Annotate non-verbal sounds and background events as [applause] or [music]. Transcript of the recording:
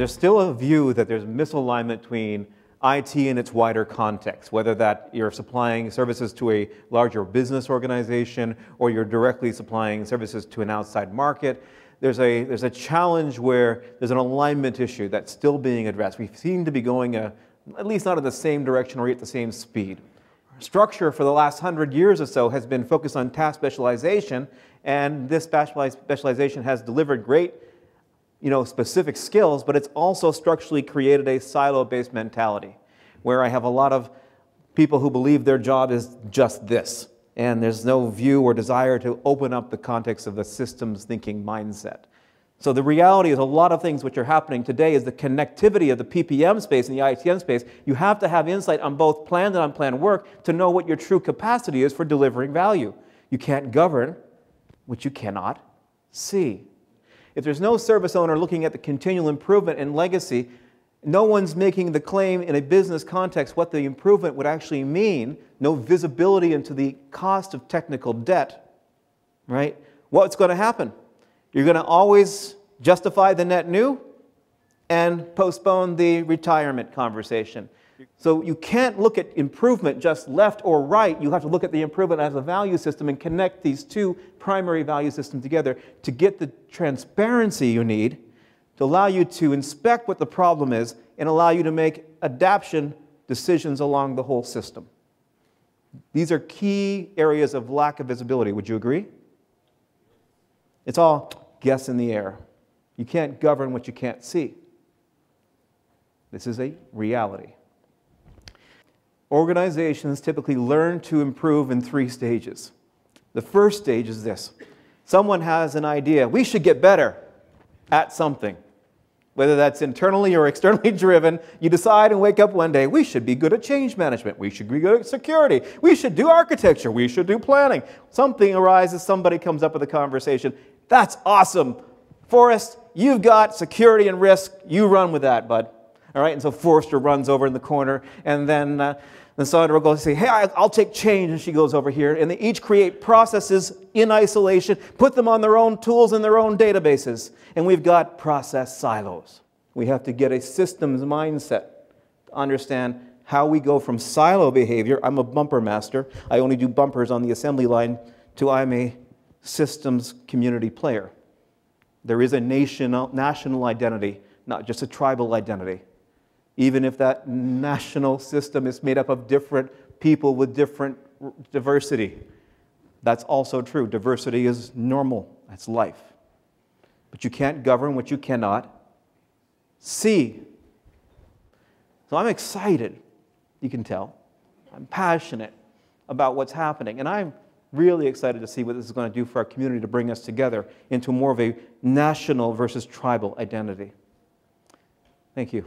There's still a view that there's misalignment between IT in its wider context, whether that you're supplying services to a larger business organization or you're directly supplying services to an outside market. There's a, there's a challenge where there's an alignment issue that's still being addressed. We seem to be going a, at least not in the same direction or at the same speed. Structure for the last hundred years or so has been focused on task specialization, and this specialization has delivered great you know, specific skills, but it's also structurally created a silo-based mentality where I have a lot of people who believe their job is just this. And there's no view or desire to open up the context of the systems thinking mindset. So the reality is a lot of things which are happening today is the connectivity of the PPM space and the ITSM space. You have to have insight on both planned and unplanned work to know what your true capacity is for delivering value. You can't govern what you cannot see. If there's no service owner looking at the continual improvement and legacy, no one's making the claim in a business context what the improvement would actually mean, no visibility into the cost of technical debt, right? What's going to happen? You're going to always justify the net new and postpone the retirement conversation. So you can't look at improvement just left or right. You have to look at the improvement as a value system and connect these two primary value systems together to get the transparency you need to allow you to inspect what the problem is and allow you to make adaptation decisions along the whole system. These are key areas of lack of visibility. Would you agree? It's all guess in the air. You can't govern what you can't see. This is a reality. Organizations typically learn to improve in three stages. The first stage is this someone has an idea. We should get better at something. Whether that's internally or [laughs] externally driven, you decide and wake up one day, we should be good at change management. We should be good at security. We should do architecture. We should do planning. Something arises, somebody comes up with a conversation. That's awesome. Forrest, you've got security and risk. You run with that, bud. All right, and so Forrester runs over in the corner, and then uh, then Sandra will go say, Hey, I'll take change. And she goes over here. And they each create processes in isolation, put them on their own tools and their own databases. And we've got process silos. We have to get a systems mindset to understand how we go from silo behavior. I'm a bumper master. I only do bumpers on the assembly line to I'm a systems community player. There is a national, national identity, not just a tribal identity even if that national system is made up of different people with different diversity. That's also true. Diversity is normal, that's life. But you can't govern what you cannot see. So I'm excited, you can tell. I'm passionate about what's happening. And I'm really excited to see what this is going to do for our community to bring us together into more of a national versus tribal identity. Thank you.